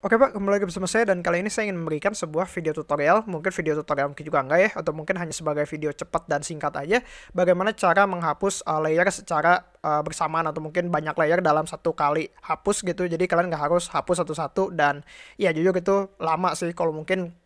Oke Pak, kembali lagi bersama saya dan kali ini saya ingin memberikan sebuah video tutorial, mungkin video tutorial mungkin juga enggak ya, atau mungkin hanya sebagai video cepat dan singkat aja, bagaimana cara menghapus uh, layer secara uh, bersamaan atau mungkin banyak layer dalam satu kali hapus gitu, jadi kalian nggak harus hapus satu-satu dan ya jujur itu lama sih kalau mungkin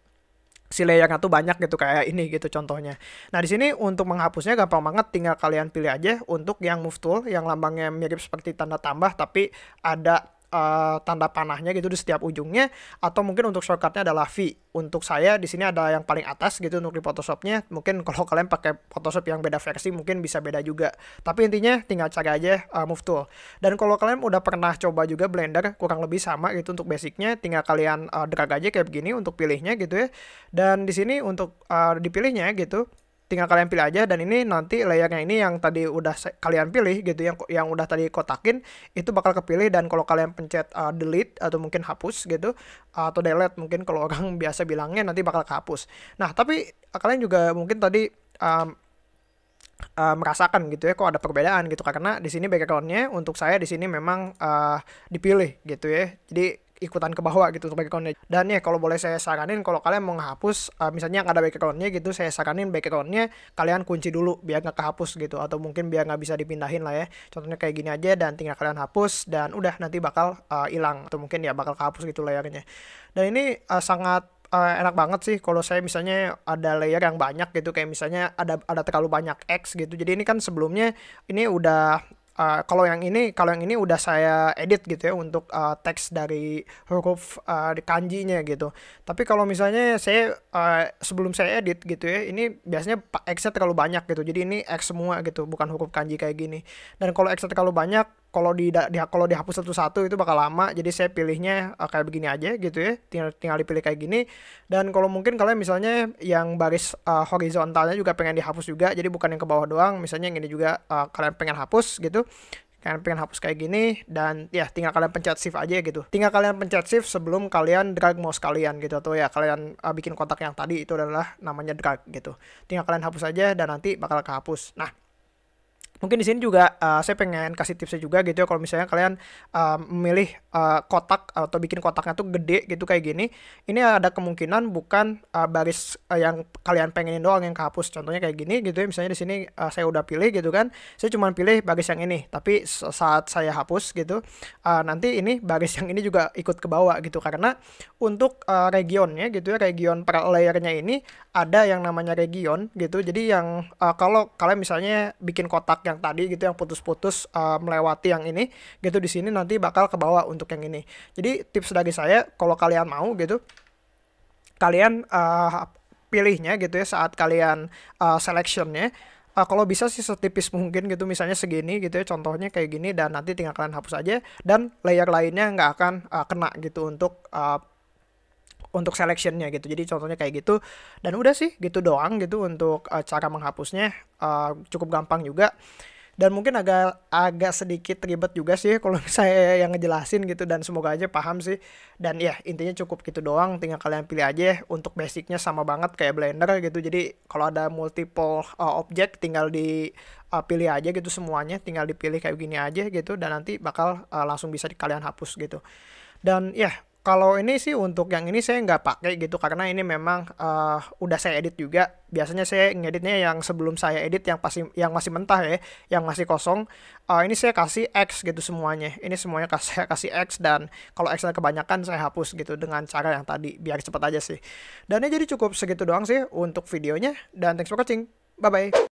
si layernya tuh banyak gitu kayak ini gitu contohnya. Nah di sini untuk menghapusnya gampang banget, tinggal kalian pilih aja untuk yang move tool yang lambangnya mirip seperti tanda tambah tapi ada uh, tanda panahnya gitu di setiap ujungnya atau mungkin untuk shortcutnya adalah V. Untuk saya di sini ada yang paling atas gitu untuk di Photoshopnya. Mungkin kalau kalian pakai Photoshop yang beda versi mungkin bisa beda juga. Tapi intinya tinggal cari aja uh, move tool. Dan kalau kalian udah pernah coba juga Blender kurang lebih sama gitu untuk basicnya tinggal kalian uh, drag aja kayak begini untuk pilihnya gitu ya. Dan di sini untuk uh, dipilihnya gitu tinggal kalian pilih aja dan ini nanti layarnya ini yang tadi udah kalian pilih gitu yang yang udah tadi kotakin itu bakal kepilih dan kalau kalian pencet uh, delete atau mungkin hapus gitu uh, atau delete mungkin kalau orang biasa bilangnya nanti bakal kehapus. Nah, tapi uh, kalian juga mungkin tadi um, uh, merasakan gitu ya kok ada perbedaan gitu karena di sini backgroundnya untuk saya di sini memang uh, dipilih gitu ya. Jadi ikutan ke bawah gitu untuk backgroundnya. Dan ya kalau boleh saya saranin kalau kalian mau menghapus uh, misalnya yang ada backgroundnya gitu saya saranin backgroundnya kalian kunci dulu biar nggak kehapus gitu. Atau mungkin biar nggak bisa dipindahin lah ya. Contohnya kayak gini aja dan tinggal kalian hapus dan udah nanti bakal uh, hilang uh, atau mungkin ya bakal kehapus gitu layarnya. Dan ini uh, sangat uh, enak banget sih kalau saya misalnya ada layer yang banyak gitu. Kayak misalnya ada ada terlalu banyak X gitu. Jadi ini kan sebelumnya ini udah uh, kalau yang ini kalau yang ini udah saya edit gitu ya untuk uh, teks dari huruf uh, di kanjinya gitu. Tapi kalau misalnya saya uh, sebelum saya edit gitu ya ini biasanya X-nya terlalu banyak gitu. Jadi ini X semua gitu bukan huruf kanji kayak gini. Dan kalau X-nya terlalu banyak kalau di, di kalau dihapus satu-satu itu bakal lama. Jadi saya pilihnya uh, kayak begini aja gitu ya. Tinggal tinggal dipilih kayak gini. Dan kalau mungkin kalian misalnya yang baris uh, horizontalnya juga pengen dihapus juga. Jadi bukan yang ke bawah doang. Misalnya yang ini juga uh, kalian pengen hapus gitu. Kalian pengen hapus kayak gini dan ya tinggal kalian pencet shift aja gitu. Tinggal kalian pencet shift sebelum kalian drag mouse kalian gitu. Atau ya kalian uh, bikin kotak yang tadi. Itu adalah namanya drag gitu. Tinggal kalian hapus aja dan nanti bakal kehapus. Nah mungkin di sini juga uh, saya pengen kasih tipsnya juga gitu ya kalau misalnya kalian uh, memilih uh, kotak atau bikin kotaknya tuh gede gitu kayak gini ini ada kemungkinan bukan uh, baris uh, yang kalian pengenin doang yang kehapus. Contohnya kayak gini gitu ya misalnya di sini uh, saya udah pilih gitu kan saya cuma pilih baris yang ini tapi saat saya hapus gitu uh, nanti ini baris yang ini juga ikut ke bawah gitu. Karena untuk uh, regionnya gitu ya region per layernya ini ada yang namanya region gitu. Jadi yang uh, kalau kalian misalnya bikin kotak yang yang tadi gitu yang putus-putus uh, melewati yang ini gitu di sini nanti bakal ke bawah untuk yang ini. Jadi tips dari saya kalau kalian mau gitu kalian uh, pilihnya gitu ya saat kalian uh, selectionnya uh, kalau bisa sih setipis mungkin gitu misalnya segini gitu ya contohnya kayak gini dan nanti tinggal kalian hapus aja dan layer lainnya nggak akan uh, kena gitu untuk uh, untuk selectionnya gitu. Jadi contohnya kayak gitu. Dan udah sih gitu doang gitu untuk uh, cara menghapusnya uh, cukup gampang juga. Dan mungkin agak agak sedikit ribet juga sih kalau saya yang ngejelasin gitu. Dan semoga aja paham sih. Dan ya intinya cukup gitu doang. Tinggal kalian pilih aja untuk basicnya sama banget kayak Blender gitu. Jadi kalau ada multiple uh, objek tinggal di uh, pilih aja gitu semuanya. Tinggal dipilih kayak gini aja gitu. Dan nanti bakal uh, langsung bisa kalian hapus gitu. Dan ya kalau ini sih untuk yang ini saya nggak pakai gitu karena ini memang uh, udah saya edit juga. Biasanya saya ngeditnya yang sebelum saya edit yang pasti yang masih mentah ya, yang masih kosong. Uh, ini saya kasih X gitu semuanya. Ini semuanya saya kasih X dan kalau X kebanyakan saya hapus gitu dengan cara yang tadi biar cepet aja sih. Dan ini jadi cukup segitu doang sih untuk videonya dan thanks for watching. Bye bye.